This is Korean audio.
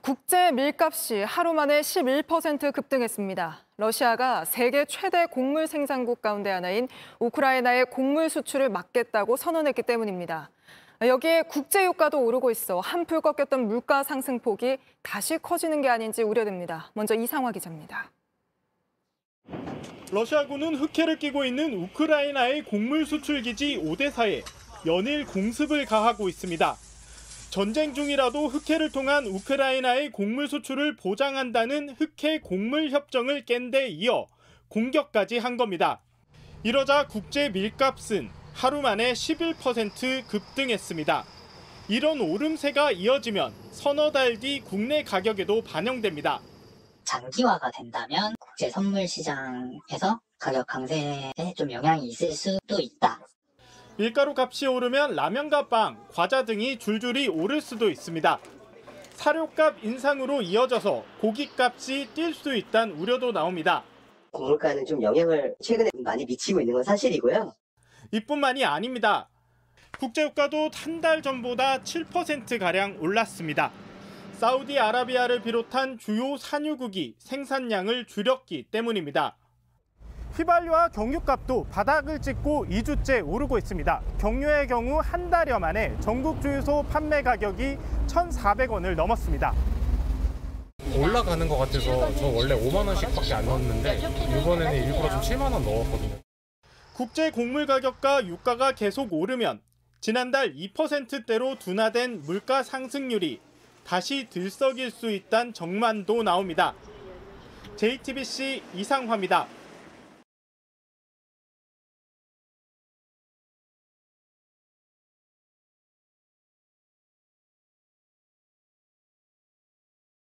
국제 밀값이 하루 만에 11% 급등했습니다. 러시아가 세계 최대 곡물 생산국 가운데 하나인 우크라이나의 곡물 수출을 막겠다고 선언했기 때문입니다. 여기에 국제 유가도 오르고 있어 한풀 꺾였던 물가 상승폭이 다시 커지는 게 아닌지 우려됩니다. 먼저 이상화 기자입니다. 러시아군은 흑해를 끼고 있는 우크라이나의 곡물 수출 기지 오데사에 연일 공습을 가하고 있습니다. 전쟁 중이라도 흑해를 통한 우크라이나의 곡물 수출을 보장한다는 흑해 곡물 협정을 깬 데 이어 공격까지 한 겁니다. 이러자 국제 밀값은 하루 만에 11% 급등했습니다. 이런 오름세가 이어지면 서너 달 뒤 국내 가격에도 반영됩니다. 장기화가 된다면 국제 선물 시장에서 가격 강세에 좀 영향이 있을 수도 있다. 밀가루 값이 오르면 라면과 빵, 과자 등이 줄줄이 오를 수도 있습니다. 사료값 인상으로 이어져서 고기값이 뛸 수 있다는 우려도 나옵니다. 물가는 좀 영향을 최근에 많이 미치고 있는 건 사실이고요. 이뿐만이 아닙니다. 국제유가도 한 달 전보다 7%가량 올랐습니다. 사우디아라비아를 비롯한 주요 산유국이 생산량을 줄였기 때문입니다. 휘발유와 경유값도 바닥을 찍고 2주째 오르고 있습니다. 경유의 경우 한 달여 만에 전국 주유소 판매 가격이 1,400원을 넘었습니다. 올라가는 것 같아서 저 원래 5만 원씩밖에 안 넣었는데 이번에는 일부러 좀 7만 원 넣었거든요. 국제 곡물 가격과 유가가 계속 오르면 지난달 2%대로 둔화된 물가 상승률이 다시 들썩일 수 있다는 정만도 나옵니다. JTBC 이상화입니다.